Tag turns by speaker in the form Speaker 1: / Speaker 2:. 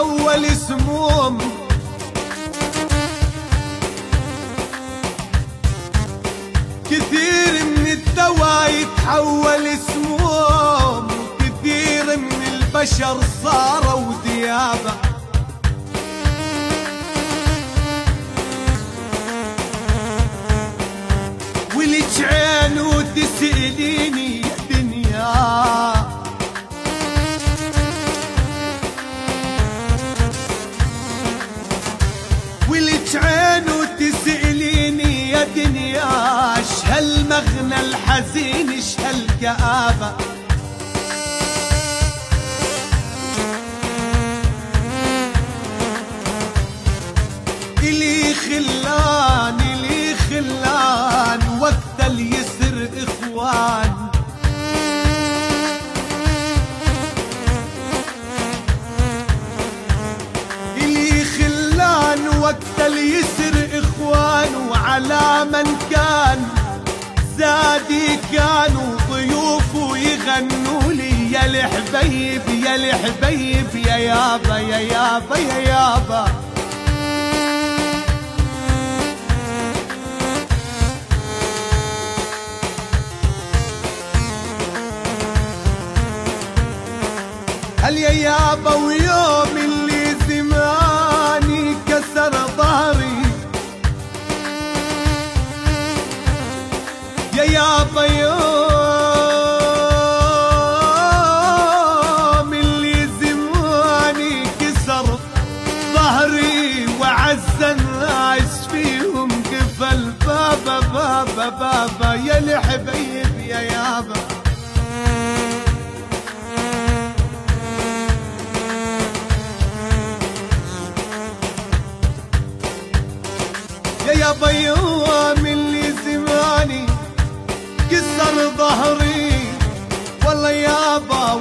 Speaker 1: يتحول سموم. كثير من الدواء يتحول سموم. كثير من البشر صاروا ديابة ولك عين وتسأليني هالكآبة إلي خلان إلي خلان وقت اليسر إخوان. إلي خلان وقت اليسر ويغنوا لي يا الحبيب يا الحبيب يا يابا يا يابا يا يابا. هل يا يابا ويوم اللي زماني كسر ظهري يا يابا يوم بابا يا الحبيب يا يابا. يا يابا يوم اللي زماني كسر ظهري. والله يابا